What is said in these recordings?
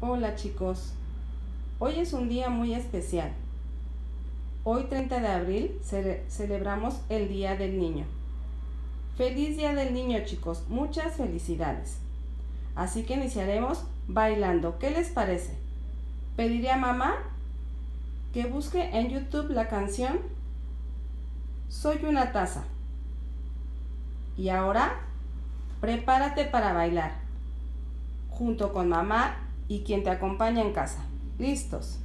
Hola chicos, hoy es un día muy especial. Hoy 30 de abril celebramos el Día del Niño. Feliz Día del Niño chicos, muchas felicidades. Así que iniciaremos bailando, ¿qué les parece? Pediré a mamá que busque en YouTube la canción Soy una taza. Y ahora, prepárate para bailar, junto con mamá y quien te acompaña en casa. ¿Listos?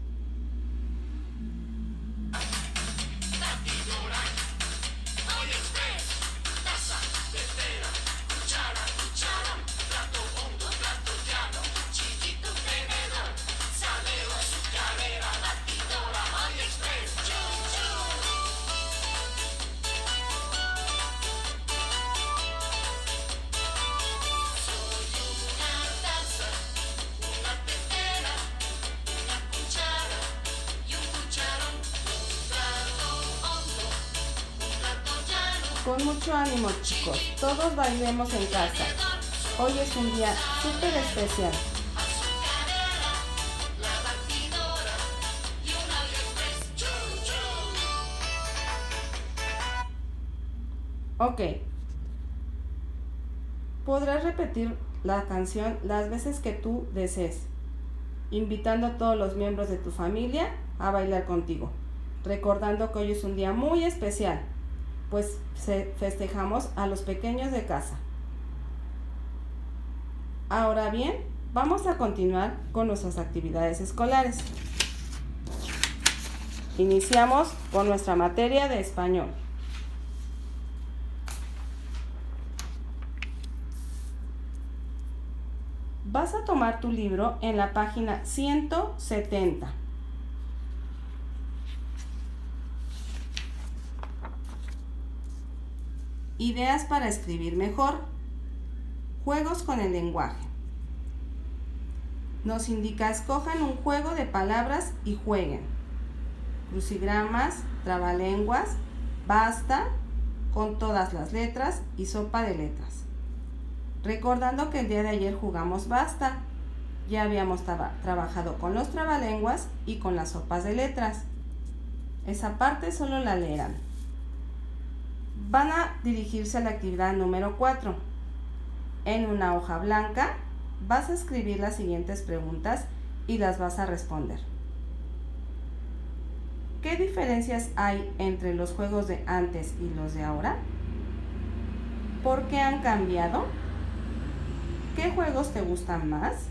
Con mucho ánimo chicos, todos bailemos en casa. Hoy es un día súper especial. Ok. Podrás repetir la canción las veces que tú desees, invitando a todos los miembros de tu familia a bailar contigo, recordando que hoy es un día muy especial pues festejamos a los pequeños de casa. Ahora bien, vamos a continuar con nuestras actividades escolares. Iniciamos con nuestra materia de español. Vas a tomar tu libro en la página 170. Ideas para escribir mejor. Juegos con el lenguaje. Nos indica escojan un juego de palabras y jueguen. Crucigramas, trabalenguas, basta, con todas las letras y sopa de letras. Recordando que el día de ayer jugamos basta. Ya habíamos trabajado con los trabalenguas y con las sopas de letras. Esa parte solo la leerán van a dirigirse a la actividad número 4. En una hoja blanca vas a escribir las siguientes preguntas y las vas a responder. ¿Qué diferencias hay entre los juegos de antes y los de ahora? ¿Por qué han cambiado? ¿Qué juegos te gustan más?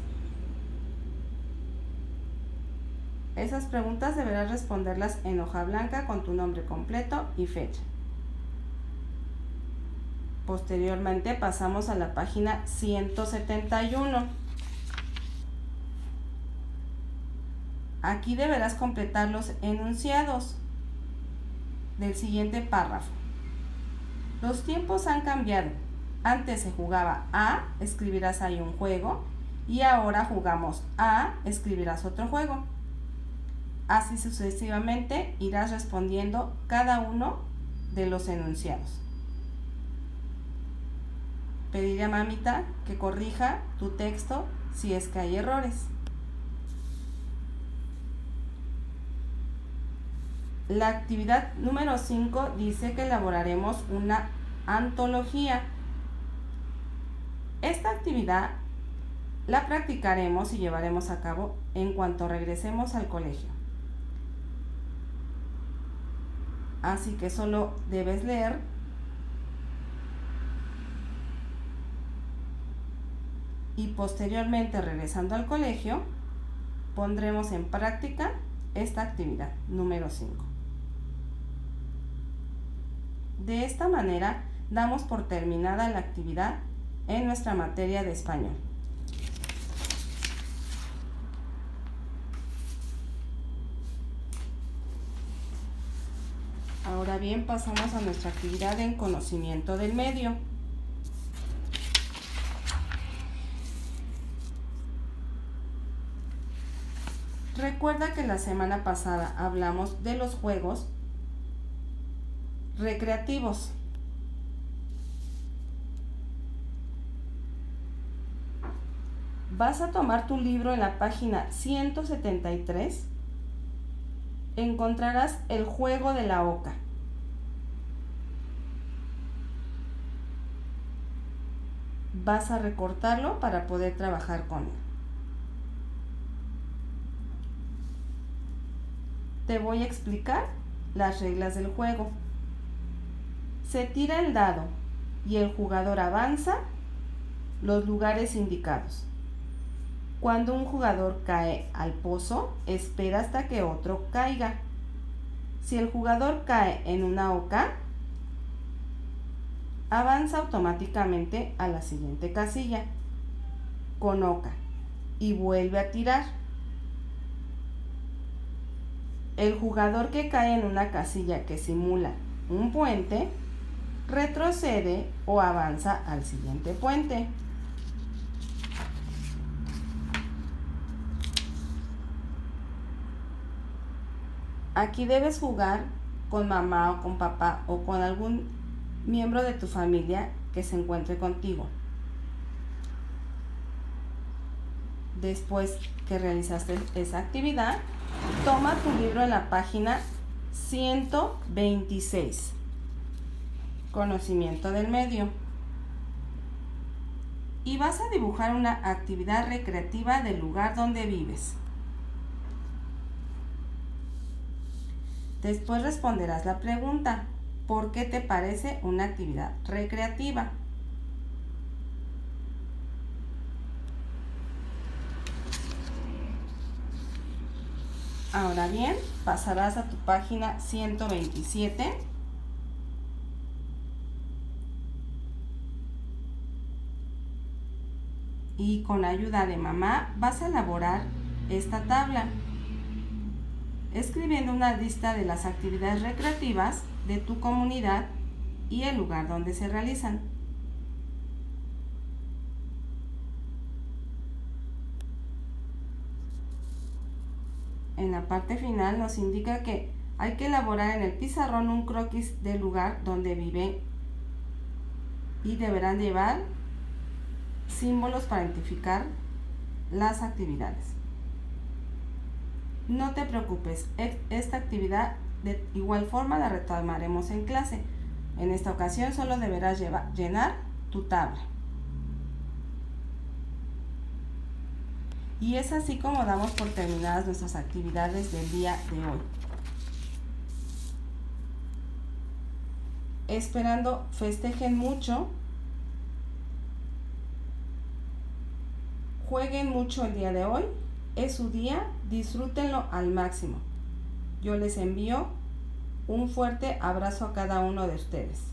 Esas preguntas deberás responderlas en hoja blanca con tu nombre completo y fecha. Posteriormente pasamos a la página 171. Aquí deberás completar los enunciados del siguiente párrafo. Los tiempos han cambiado. Antes se jugaba A, escribirás ahí un juego, y ahora jugamos A, escribirás otro juego. Así sucesivamente irás respondiendo cada uno de los enunciados pediré a mamita que corrija tu texto si es que hay errores. La actividad número 5 dice que elaboraremos una antología. Esta actividad la practicaremos y llevaremos a cabo en cuanto regresemos al colegio. Así que solo debes leer y posteriormente regresando al colegio pondremos en práctica esta actividad número 5. De esta manera damos por terminada la actividad en nuestra materia de español. Ahora bien, pasamos a nuestra actividad en conocimiento del medio. Recuerda que la semana pasada hablamos de los juegos recreativos. vas a tomar tu libro en la página 173. Encontrarás el juego de la oca. Vas a recortarlo para poder trabajar con él. Te voy a explicar las reglas del juego. Se tira el dado y el jugador avanza los lugares indicados. Cuando un jugador cae al pozo, espera hasta que otro caiga. Si el jugador cae en una oca, avanza automáticamente a la siguiente casilla con oca y vuelve a tirar. El jugador que cae en una casilla que simula un puente retrocede o avanza al siguiente puente. Aquí debes jugar con mamá o con papá o con algún miembro de tu familia que se encuentre contigo. Después que realizaste esa actividad, toma tu libro en la página 126. Conocimiento del medio. Y vas a dibujar una actividad recreativa del lugar donde vives. Después responderás la pregunta, ¿por qué te parece una actividad recreativa? Ahora bien, pasarás a tu página 127. Y con ayuda de mamá vas a elaborar esta tabla escribiendo una lista de las actividades recreativas de tu comunidad y el lugar donde se realizan. En la parte final nos indica que hay que elaborar en el pizarrón un croquis del lugar donde vive y deberán llevar símbolos para identificar las actividades. No te preocupes, esta actividad de igual forma la retomaremos en clase. En esta ocasión solo deberás llenar tu tabla. Y es así como damos por terminadas nuestras actividades del día de hoy. Esperando festejen mucho, jueguen mucho el día de hoy es su día, disfrútenlo al máximo. Yo les envío un fuerte abrazo a cada uno de ustedes.